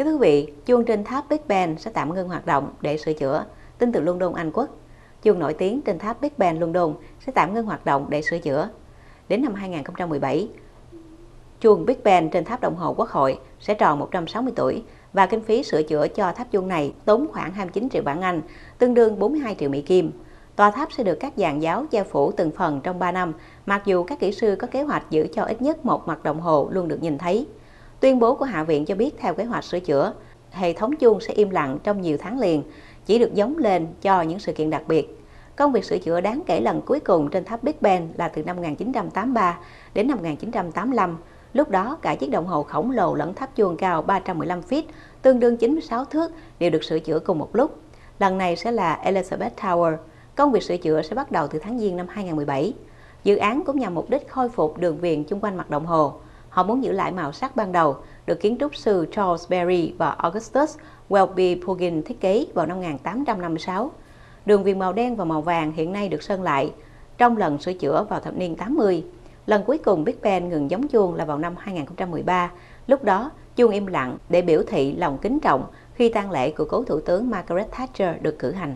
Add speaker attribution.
Speaker 1: Kính thưa quý vị, chuông trên tháp Big Ben sẽ tạm ngưng hoạt động để sửa chữa. Tin từ London, Anh Quốc. Chuông nổi tiếng trên tháp Big Ben London sẽ tạm ngưng hoạt động để sửa chữa. Đến năm 2017, chuông Big Ben trên tháp đồng hồ Quốc hội sẽ tròn 160 tuổi và kinh phí sửa chữa cho tháp chuông này tốn khoảng 29 triệu bảng Anh, tương đương 42 triệu Mỹ Kim. Tòa tháp sẽ được các dàn giáo che phủ từng phần trong 3 năm, mặc dù các kỹ sư có kế hoạch giữ cho ít nhất một mặt đồng hồ luôn được nhìn thấy. Tuyên bố của Hạ viện cho biết theo kế hoạch sửa chữa, hệ thống chuông sẽ im lặng trong nhiều tháng liền, chỉ được giống lên cho những sự kiện đặc biệt. Công việc sửa chữa đáng kể lần cuối cùng trên tháp Big Ben là từ năm 1983 đến năm 1985. Lúc đó, cả chiếc đồng hồ khổng lồ lẫn tháp chuông cao 315 feet, tương đương 96 thước, đều được sửa chữa cùng một lúc. Lần này sẽ là Elizabeth Tower. Công việc sửa chữa sẽ bắt đầu từ tháng Giêng năm 2017. Dự án cũng nhằm mục đích khôi phục đường viền chung quanh mặt đồng hồ. Họ muốn giữ lại màu sắc ban đầu, được kiến trúc sư Charles Berry và Augustus Welby Pugin thiết kế vào năm 1856. Đường viền màu đen và màu vàng hiện nay được sơn lại trong lần sửa chữa vào thập niên 80. Lần cuối cùng Big Ben ngừng giống chuông là vào năm 2013. Lúc đó, chuông im lặng để biểu thị lòng kính trọng khi tang lễ của cố thủ tướng Margaret Thatcher được cử hành.